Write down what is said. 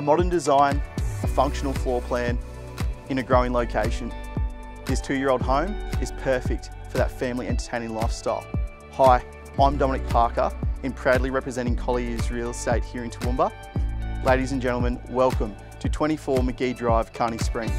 A modern design, a functional floor plan in a growing location. This two-year-old home is perfect for that family entertaining lifestyle. Hi, I'm Dominic Parker in proudly representing Colliers Real Estate here in Toowoomba. Ladies and gentlemen, welcome to 24 McGee Drive, Kearneys Spring.